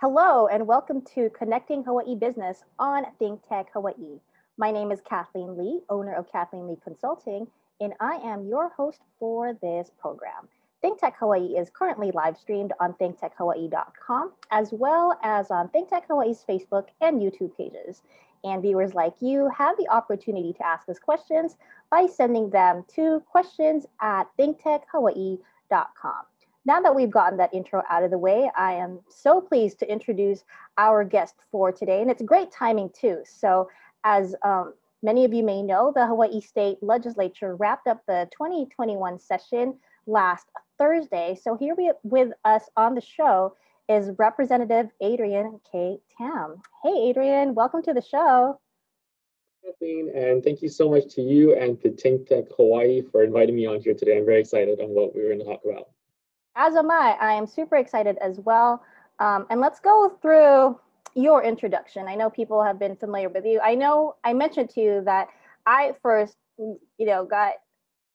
Hello, and welcome to Connecting Hawaii Business on Think Tech Hawaii. My name is Kathleen Lee, owner of Kathleen Lee Consulting, and I am your host for this program. Think Tech Hawaii is currently live streamed on thinktechhawaii.com, as well as on Think Tech Hawaii's Facebook and YouTube pages. And viewers like you have the opportunity to ask us questions by sending them to questions at thinktechhawaii.com. Now that we've gotten that intro out of the way, I am so pleased to introduce our guest for today. And it's great timing too. So as um, many of you may know, the Hawaii State Legislature wrapped up the 2021 session last Thursday. So here we, with us on the show is Representative Adrian K. Tam. Hey, Adrian, welcome to the show. Kathleen, and thank you so much to you and to Think Tech Hawaii for inviting me on here today. I'm very excited on what we are going to talk about. As am I. I am super excited as well. Um, and let's go through your introduction. I know people have been familiar with you. I know I mentioned to you that I first, you know, got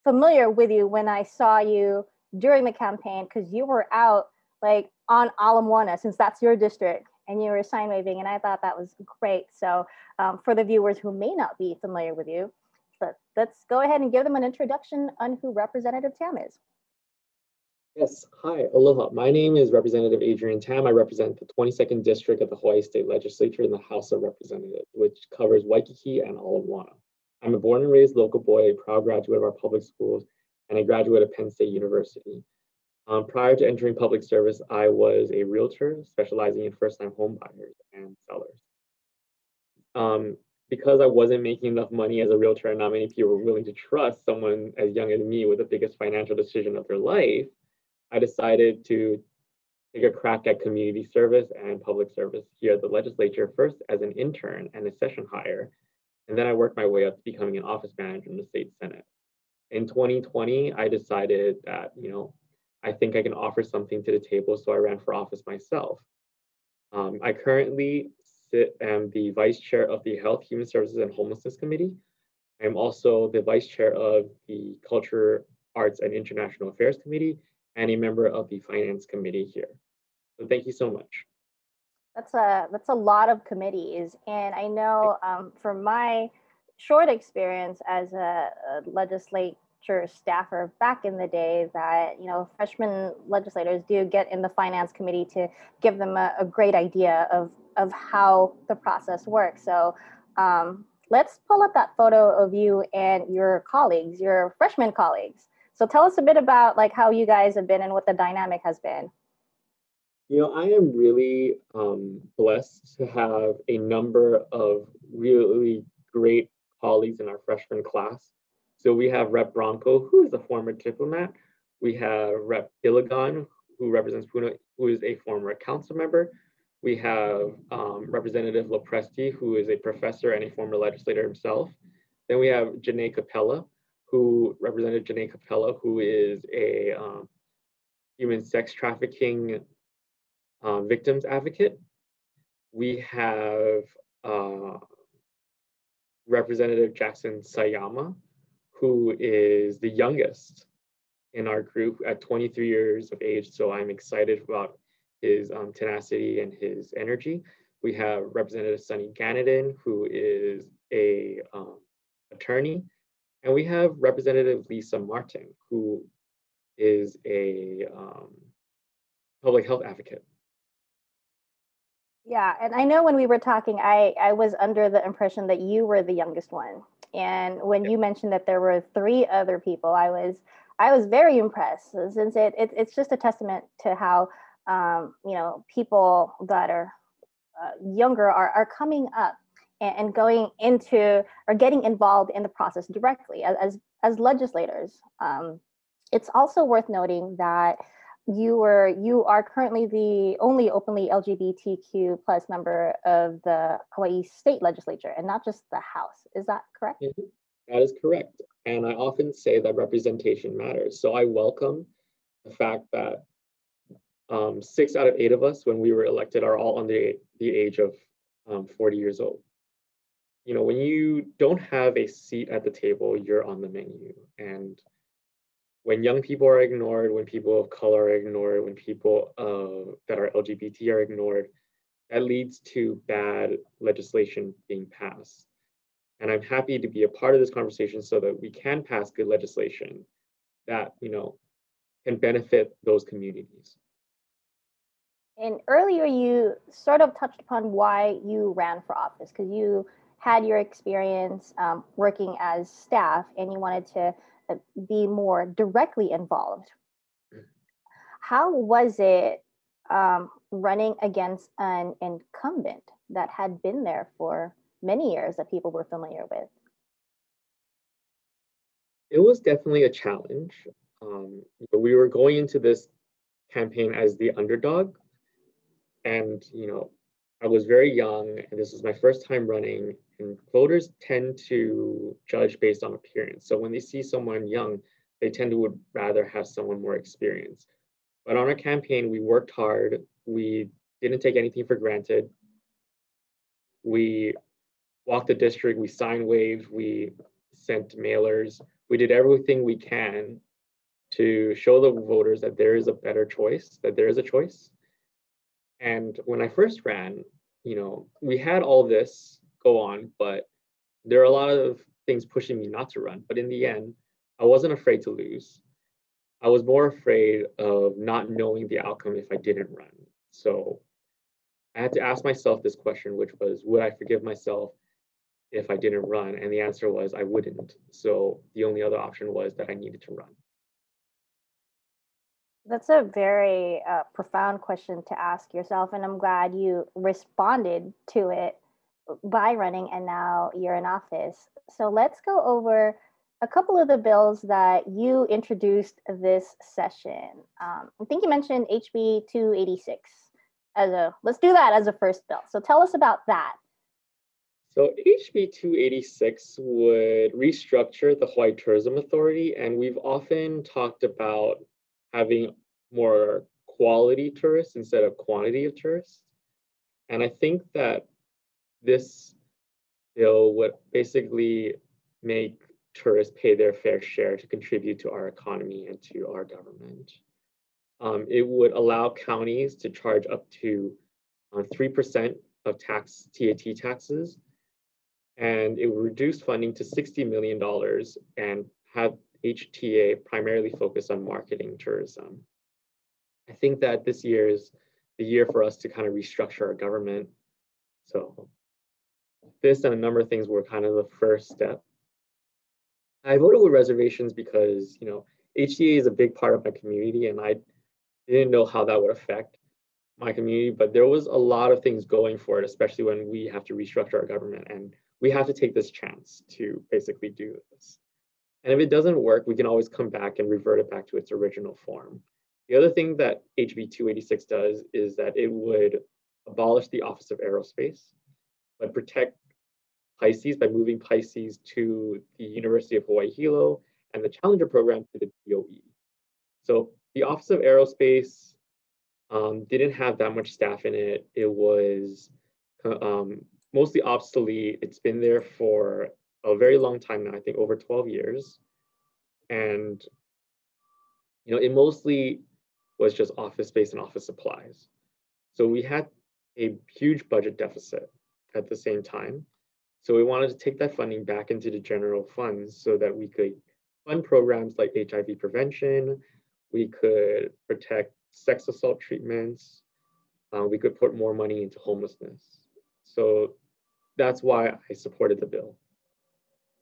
familiar with you when I saw you during the campaign because you were out like on Ala Moana, since that's your district, and you were sign waving, and I thought that was great. So um, for the viewers who may not be familiar with you, let, let's go ahead and give them an introduction on who Representative Tam is. Yes, hi, aloha. My name is Representative Adrian Tam. I represent the 22nd District of the Hawaii State Legislature in the House of Representatives, which covers Waikiki and Ala Moana. I'm a born and raised local boy, a proud graduate of our public schools, and a graduate of Penn State University. Um, prior to entering public service, I was a realtor specializing in first-time home buyers and sellers. Um, because I wasn't making enough money as a realtor and not many people were willing to trust someone as young as me with the biggest financial decision of their life, I decided to take a crack at community service and public service here at the legislature, first as an intern and a session hire. And then I worked my way up to becoming an office manager in the state senate. In 2020, I decided that, you know, I think I can offer something to the table, so I ran for office myself. Um, I currently sit am the vice chair of the Health, Human Services, and Homelessness Committee. I am also the vice chair of the Culture, Arts, and International Affairs Committee and a member of the finance committee here. So thank you so much. That's a that's a lot of committees, and I know um, from my short experience as a, a legislature staffer back in the day that you know freshman legislators do get in the finance committee to give them a, a great idea of of how the process works. So um, let's pull up that photo of you and your colleagues, your freshman colleagues. So tell us a bit about like how you guys have been and what the dynamic has been. You know, I am really um, blessed to have a number of really great colleagues in our freshman class. So we have Rep Branco, who is a former diplomat. We have Rep Ilagan, who represents Puna, who is a former council member. We have um, Representative Lopresti, who is a professor and a former legislator himself. Then we have Jeanné Kapela, who represented Jeanné Kapela, who is a um, human sex trafficking uh, victims advocate. We have uh, Representative Jackson Sayama, who is the youngest in our group at 23 years of age. So I'm excited about his um, tenacity and his energy. We have Representative Sonny Ganaden, who is a um, attorney and we have Representative Lisa Marten, who is a um, public health advocate. Yeah, and I know when we were talking, I, I was under the impression that you were the youngest one. And when yeah. you mentioned that there were three other people, I was I was very impressed since it, it it's just a testament to how um, you know people that are uh, younger are, are coming up and going into or getting involved in the process directly as, as, as legislators. Um, it's also worth noting that you were you are currently the only openly LGBTQ plus member of the Hawaii state legislature and not just the House. Is that correct? Mm -hmm. That is correct. And I often say that representation matters. So I welcome the fact that um, six out of eight of us, when we were elected, are all under the age of um, 40 years old you know, when you don't have a seat at the table, you're on the menu. And when young people are ignored, when people of color are ignored, when people uh, that are LGBT are ignored, that leads to bad legislation being passed. And I'm happy to be a part of this conversation so that we can pass good legislation that, you know, can benefit those communities. And earlier you sort of touched upon why you ran for office because you had your experience um, working as staff and you wanted to uh, be more directly involved. How was it um, running against an incumbent that had been there for many years that people were familiar with? It was definitely a challenge. Um, we were going into this campaign as the underdog, and you know, I was very young, and this was my first time running. And voters tend to judge based on appearance. So when they see someone young, they tend to would rather have someone more experienced. But on our campaign, we worked hard. We didn't take anything for granted. We walked the district, we signed waves, we sent mailers. We did everything we can to show the voters that there is a better choice, that there is a choice. And when I first ran, you know, we had all this go on, but there are a lot of things pushing me not to run. But in the end, I wasn't afraid to lose. I was more afraid of not knowing the outcome if I didn't run. So I had to ask myself this question, which was, would I forgive myself if I didn't run? And the answer was I wouldn't. So the only other option was that I needed to run. That's a very uh, profound question to ask yourself. And I'm glad you responded to it by running and now you're in office. So let's go over a couple of the bills that you introduced this session. Um, I think you mentioned HB 286 as a, let's do that as a first bill. So tell us about that. So HB 286 would restructure the Hawaii Tourism Authority, and we've often talked about having more quality tourists instead of quantity of tourists. And I think that this bill would basically make tourists pay their fair share to contribute to our economy and to our government. Um, it would allow counties to charge up to uh, 3% of tax TAT taxes, and it would reduce funding to $60 million and have HTA primarily focused on marketing tourism. I think that this year is the year for us to kind of restructure our government. So this and a number of things were kind of the first step I voted with reservations because, you know, HTA is a big part of my community and I didn't know how that would affect my community, but there was a lot of things going for it, especially when we have to restructure our government and we have to take this chance to basically do this. And if it doesn't work, we can always come back and revert it back to its original form. The other thing that HB 286 does is that it would abolish the Office of Aerospace, but protect Pisces by moving Pisces to the University of Hawaii Hilo and the Challenger program to the DOE. So the Office of Aerospace um, didn't have that much staff in it. It was um, mostly obsolete. It's been there for a very long time now, I think over 12 years. And you know, it mostly was just office space and office supplies. So we had a huge budget deficit at the same time. So we wanted to take that funding back into the general funds so that we could fund programs like HIV prevention, we could protect sex assault treatments, uh, we could put more money into homelessness. So that's why I supported the bill.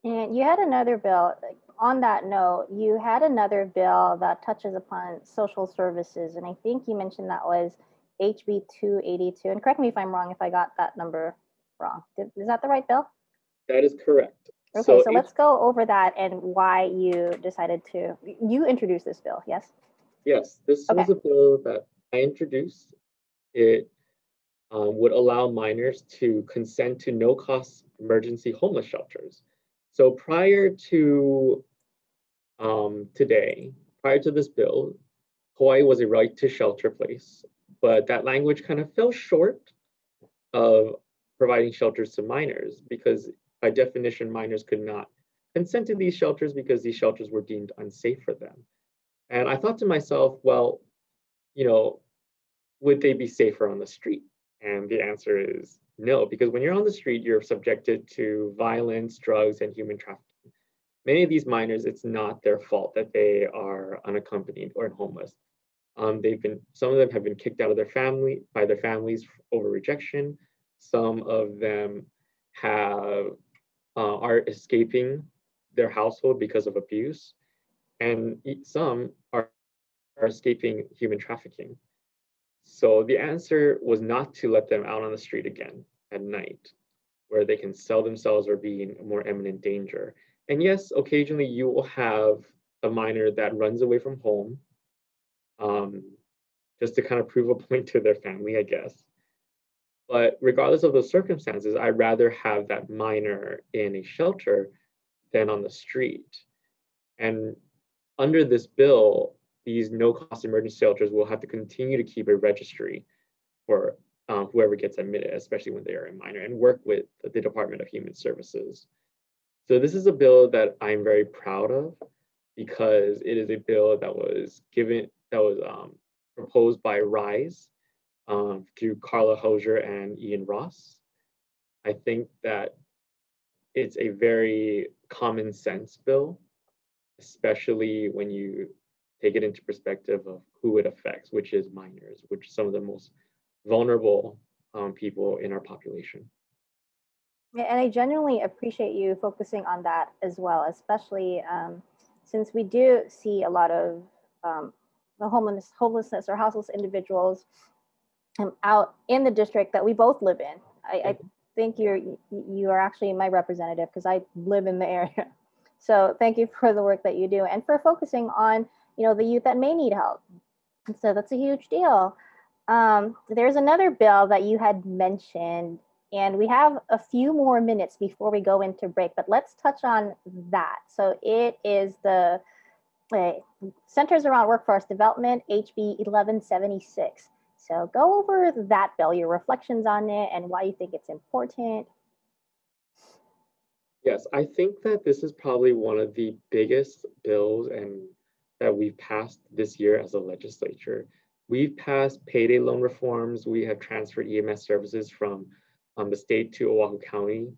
And you had another bill, on that note, you had another bill that touches upon social services. And I think you mentioned that was HB 282. And correct me if I'm wrong if I got that number wrong. Is that the right bill? That is correct. Okay, so, so let's go over that and why you decided to, you introduced this bill, yes? Yes, this okay. was a bill that I introduced. It um, would allow minors to consent to no cost emergency homeless shelters. So prior to um, today, prior to this bill, Hawaii was a right to shelter place, but that language kind of fell short of providing shelters to minors because by definition, minors could not consent to these shelters because these shelters were deemed unsafe for them. And I thought to myself, well, you know, would they be safer on the street? And the answer is no, because when you're on the street, you're subjected to violence, drugs, and human trafficking. Many of these minors, it's not their fault that they are unaccompanied or homeless. Um, they've been some of them have been kicked out of their family by their families over rejection. Some of them have uh, are escaping their household because of abuse, and some are, are escaping human trafficking. So the answer was not to let them out on the street again at night, where they can sell themselves or be in more imminent danger. And yes, occasionally you will have a minor that runs away from home um, just to kind of prove a point to their family, I guess. But regardless of those circumstances, I'd rather have that minor in a shelter than on the street. And under this bill, these no-cost emergency shelters will have to continue to keep a registry for um, whoever gets admitted, especially when they are a minor, and work with the Department of Human Services. So this is a bill that I'm very proud of because it is a bill that was given, that was um, proposed by RISE um, through Carla Hosier and Ian Ross. I think that it's a very common sense bill, especially when you take it into perspective of who it affects, which is minors, which some of the most vulnerable um, people in our population. Yeah, and I genuinely appreciate you focusing on that as well, especially um, since we do see a lot of um, the homelessness, homelessness or houseless individuals um, out in the district that we both live in. I, I think you're you are actually my representative because I live in the area. So thank you for the work that you do and for focusing on you know the youth that may need help. So that's a huge deal. Um, there's another bill that you had mentioned, and we have a few more minutes before we go into break, but let's touch on that. So it is the uh, Centers Around Workforce Development, HB 1176. So go over that bill, your reflections on it, and why you think it's important. Yes, I think that this is probably one of the biggest bills and that we've passed this year as a legislature. We've passed payday loan reforms. We have transferred EMS services from um, the state to Oahu County.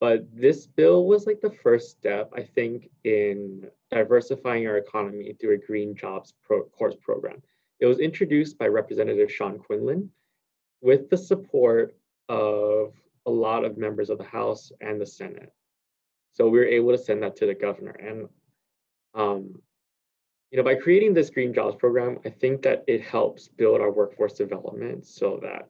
But this bill was like the first step, I think, in diversifying our economy through a green jobs pro course program. It was introduced by Representative Sean Quinlan with the support of a lot of members of the House and the Senate. So we were able to send that to the governor. And um, you know, by creating this green jobs program, I think that it helps build our workforce development so that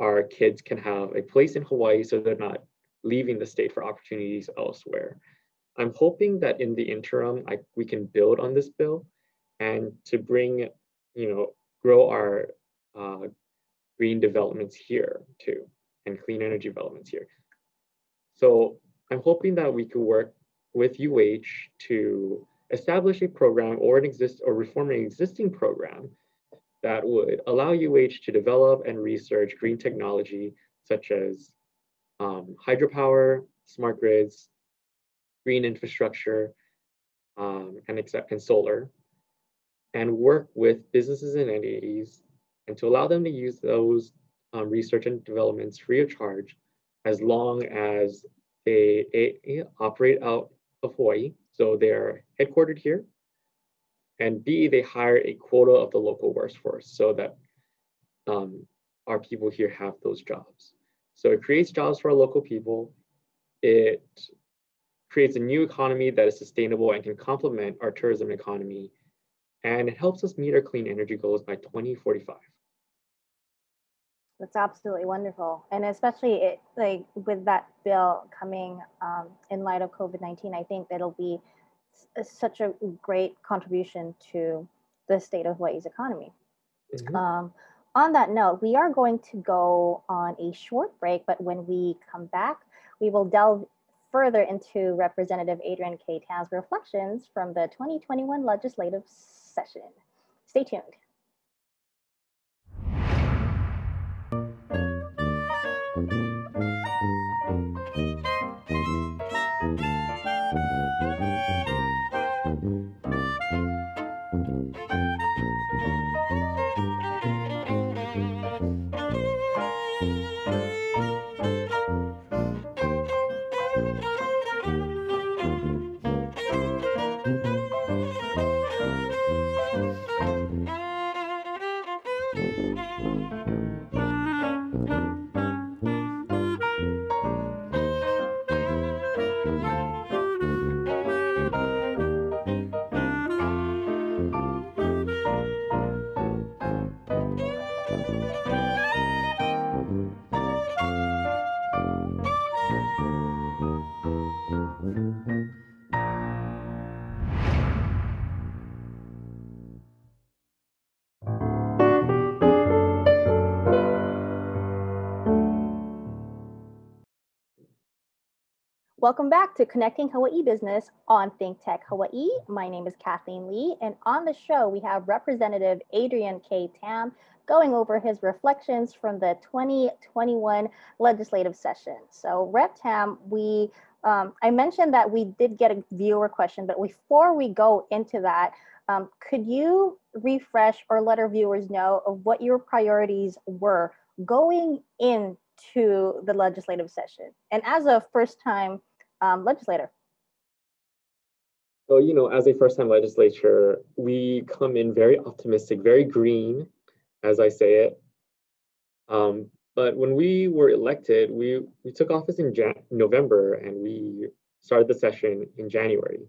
our kids can have a place in Hawaii so they're not leaving the state for opportunities elsewhere. I'm hoping that in the interim, I, we can build on this bill and to bring you know, grow our uh, green developments here too, and clean energy developments here. So I'm hoping that we could work with UH to establish a program or an exist or reform an existing program that would allow UH to develop and research green technology such as um, hydropower, smart grids, green infrastructure, um, and, except, and solar, and work with businesses and entities and to allow them to use those um, research and developments free of charge as long as they a, operate out of Hawaii. So they're headquartered here. And B, they hire a quota of the local workforce so that um, our people here have those jobs. So it creates jobs for our local people. It creates a new economy that is sustainable and can complement our tourism economy and it helps us meet our clean energy goals by 2045. That's absolutely wonderful, and especially it like with that bill coming um, in light of COVID nineteen, I think that'll be such a great contribution to the state of Hawaii's economy. Mm-hmm. Um, on that note, we are going to go on a short break, but when we come back, we will delve further into Representative Adrian K. Tam's reflections from the 2021 legislative session. Stay tuned. Welcome back to Connecting Hawaii Business on Think Tech Hawaii. My name is Kathleen Lee, and on the show we have Representative Adrian K. Tam going over his reflections from the 2021 legislative session. So, Rep. Tam, we um, I mentioned that we did get a viewer question, but before we go into that, um, could you refresh or let our viewers know of what your priorities were going into the legislative session? And as a first time um, legislator? So, you know, as a first time legislature, we come in very optimistic, very green, as I say it. Um, but when we were elected, we, we took office in Jan- November and we started the session in January.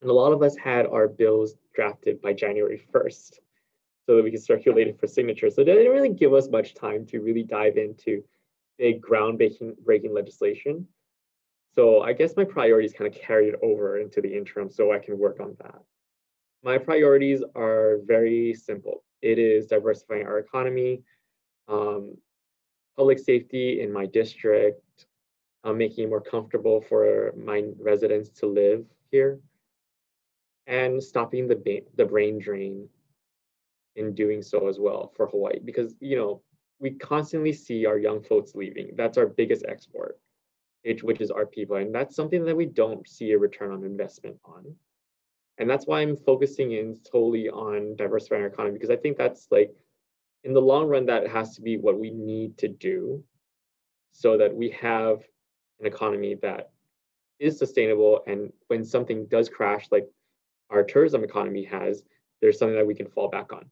And a lot of us had our bills drafted by January 1st so that we could circulate it for signatures. So they didn't really give us much time to really dive into big groundbreaking breaking legislation. So I guess my priorities kind of carried over into the interim so I can work on that. My priorities are very simple. It is diversifying our economy, um, public safety in my district, uh, making it more comfortable for my residents to live here, and stopping the, the brain drain in doing so as well for Hawaii. Because, you know, we constantly see our young folks leaving. That's our biggest export which is our people. And that's something that we don't see a return on investment on. And that's why I'm focusing in solely on diversifying our economy, because I think that's like, in the long run, that has to be what we need to do so that we have an economy that is sustainable. And when something does crash, like our tourism economy has, there's something that we can fall back on.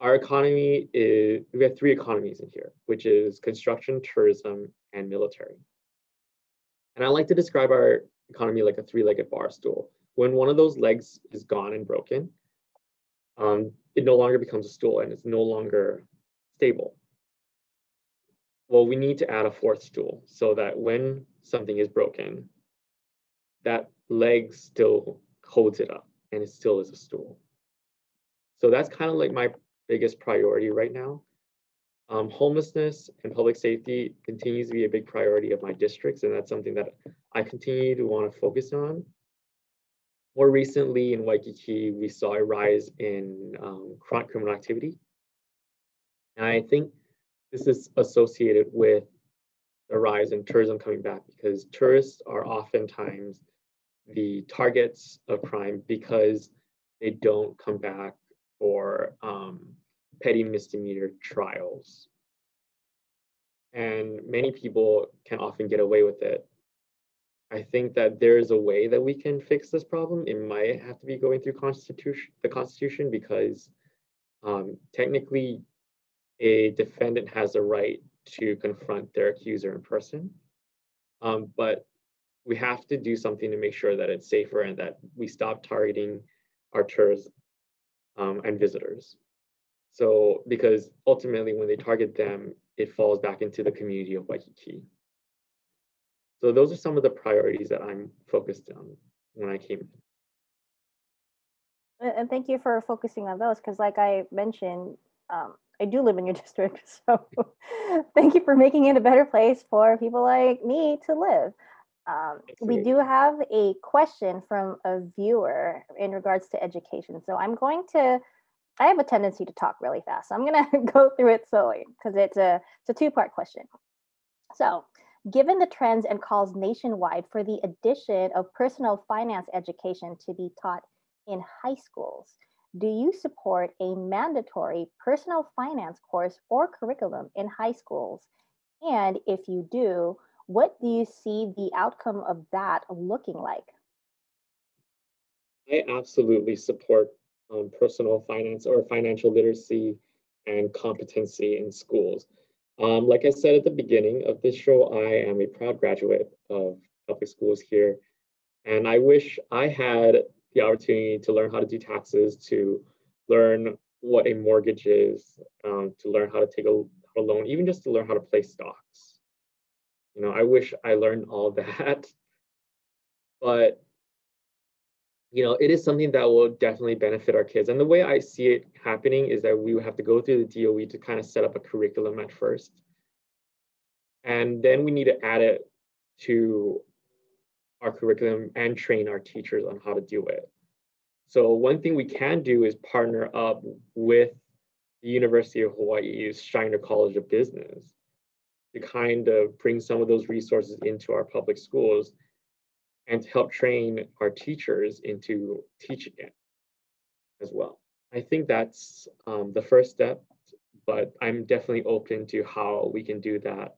Our economy is, we have three economies in here, which is construction, tourism, and military. And I like to describe our economy like a three-legged bar stool. When one of those legs is gone and broken, um, it no longer becomes a stool and it's no longer stable. Well, we need to add a fourth stool so that when something is broken, that leg still holds it up and it still is a stool. So that's kind of like my biggest priority right now. Um, homelessness and public safety continues to be a big priority of my districts, and that's something that I continue to want to focus on. More recently in Waikiki, we saw a rise in um, criminal activity. And I think this is associated with the rise in tourism coming back because tourists are oftentimes the targets of crime because they don't come back for um, petty misdemeanor trials. And many people can often get away with it. I think that there is a way that we can fix this problem. It might have to be going through constitution, the Constitution, because um, technically, a defendant has a right to confront their accuser in person. Um, but we have to do something to make sure that it's safer and that we stop targeting our tourists um, and visitors. So, because ultimately when they target them, it falls back into the community of Waikiki. So those are some of the priorities that I'm focused on when I came in. And thank you for focusing on those, because like I mentioned, um, I do live in your district. So thank you for making it a better place for people like me to live. Um, we do have a question from a viewer in regards to education. So I'm going to I have a tendency to talk really fast. So I'm going to go through it slowly because it's a, it's a two part question. So, given the trends and calls nationwide for the addition of personal finance education to be taught in high schools, do you support a mandatory personal finance course or curriculum in high schools? And if you do, what do you see the outcome of that looking like? I absolutely support um, personal finance or financial literacy and competency in schools. Um, like I said at the beginning of this show, I am a proud graduate of public schools here. And I wish I had the opportunity to learn how to do taxes, to learn what a mortgage is, um, to learn how to take a, a loan, even just to learn how to play stocks. You know, I wish I learned all that. But you know, it is something that will definitely benefit our kids. And the way I see it happening is that we would have to go through the DOE to kind of set up a curriculum at first. And then we need to add it to our curriculum and train our teachers on how to do it. So one thing we can do is partner up with the University of Hawaii's Shidler College of Business to kind of bring some of those resources into our public schools and to help train our teachers into teaching it as well. I think that's um, the first step, but I'm definitely open to how we can do that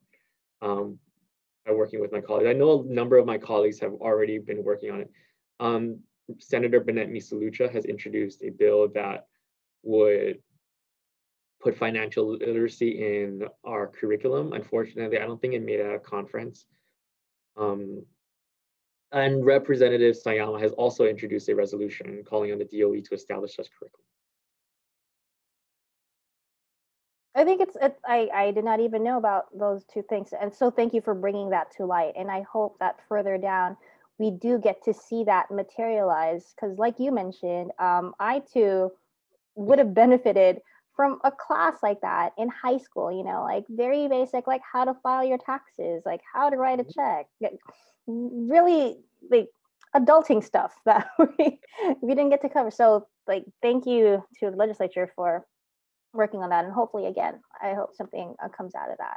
um, by working with my colleagues. I know a number of my colleagues have already been working on it. Um, Senator Bennette Misalucha has introduced a bill that would put financial literacy in our curriculum. Unfortunately, I don't think it made it a conference. Um, and Representative Sayama has also introduced a resolution calling on the DOE to establish such curriculum. I think it's, it, I, I did not even know about those two things. And so thank you for bringing that to light. And I hope that further down, we do get to see that materialize. Because like you mentioned, um, I too would have benefited from a class like that in high school, you know, like very basic, like how to file your taxes, like how to write a check really like adulting stuff that we, we didn't get to cover. So like, thank you to the legislature for working on that. And hopefully again, I hope something uh, comes out of that.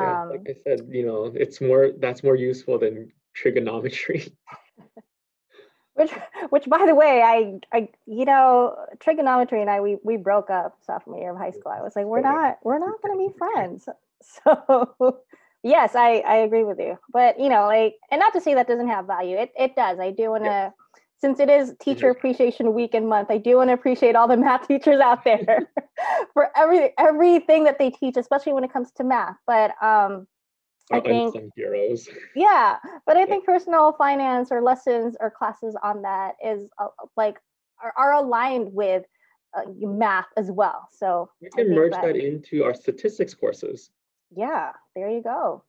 Yeah, like um I said, you know, it's more, that's more useful than trigonometry. which, which by the way, I, I, you know, trigonometry and I, we, we broke up sophomore year of high school. I was like, we're not, we're not going to be friends. So Yes, I, I agree with you. But you know, like and not to say that doesn't have value. It it does. I do want to yeah. since it is teacher appreciation week and month, I do want to appreciate all the math teachers out there for every everything that they teach, especially when it comes to math. But um I think heroes. Yeah, but I think personal finance or lessons or classes on that is uh, like are, are aligned with uh, math as well. So we can merge that, that into our statistics courses yeah, there you go.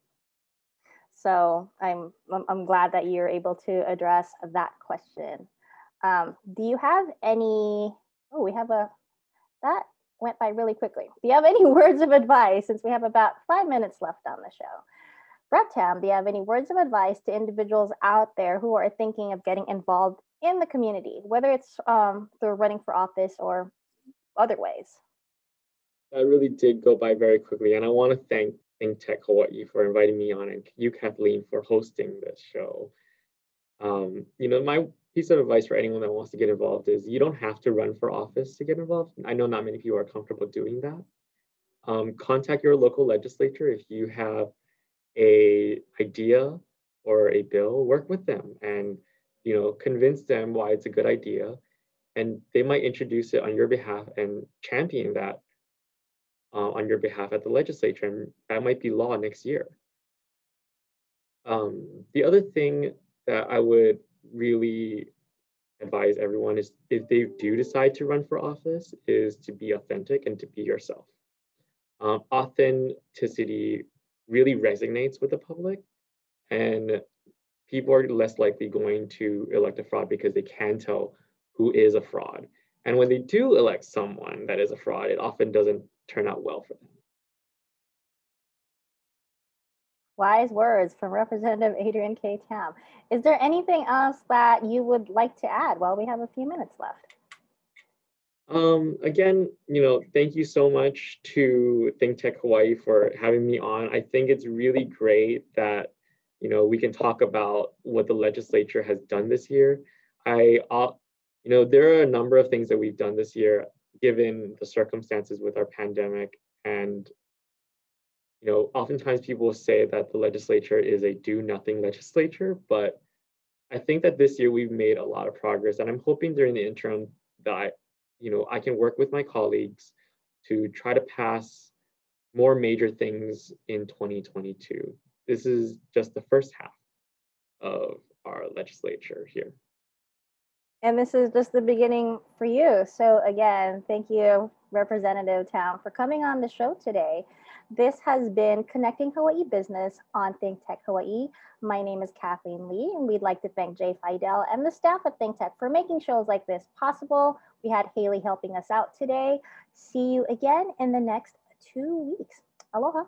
So I'm, I'm glad that you're able to address that question. Um, do you have any, oh, we have a, that went by really quickly. Do you have any words of advice since we have about five minutes left on the show? Tam, do you have any words of advice to individuals out there who are thinking of getting involved in the community, whether it's um, through running for office or other ways? that really did go by very quickly. And I want to thank Think Tech Hawaii for inviting me on and you, Kathleen, for hosting this show. Um, you know, my piece of advice for anyone that wants to get involved is you don't have to run for office to get involved. I know not many people are comfortable doing that. Um, contact your local legislature if you have a idea or a bill, work with them and you know convince them why it's a good idea and they might introduce it on your behalf and champion that uh, on your behalf at the legislature, and that might be law next year. Um, the other thing that I would really advise everyone is if they do decide to run for office is to be authentic and to be yourself. Um, authenticity really resonates with the public and people are less likely going to elect a fraud because they can tell who is a fraud. And when they do elect someone that is a fraud, it often doesn't turn out well for them. Wise words from Representative Adrian K. Tam. Is there anything else that you would like to add while we have a few minutes left? Um, again, you know, thank you so much to Think Tech Hawaii for having me on. I think it's really great that, you know, we can talk about what the legislature has done this year. I, uh, you know, there are a number of things that we've done this year given the circumstances with our pandemic and you know oftentimes people say that the legislature is a do nothing legislature but i think that this year we've made a lot of progress and i'm hoping during the interim that you know i can work with my colleagues to try to pass more major things in 2022. This is just the first half of our legislature here. And this is just the beginning for you. So again, thank you, Representative Tam, for coming on the show today. This has been Connecting Hawaii Business on Think Tech Hawaii. My name is Kathleen Lee, and we'd like to thank Jay Fidel and the staff at Think Tech for making shows like this possible. We had Haley helping us out today. See you again in the next two weeks. Aloha.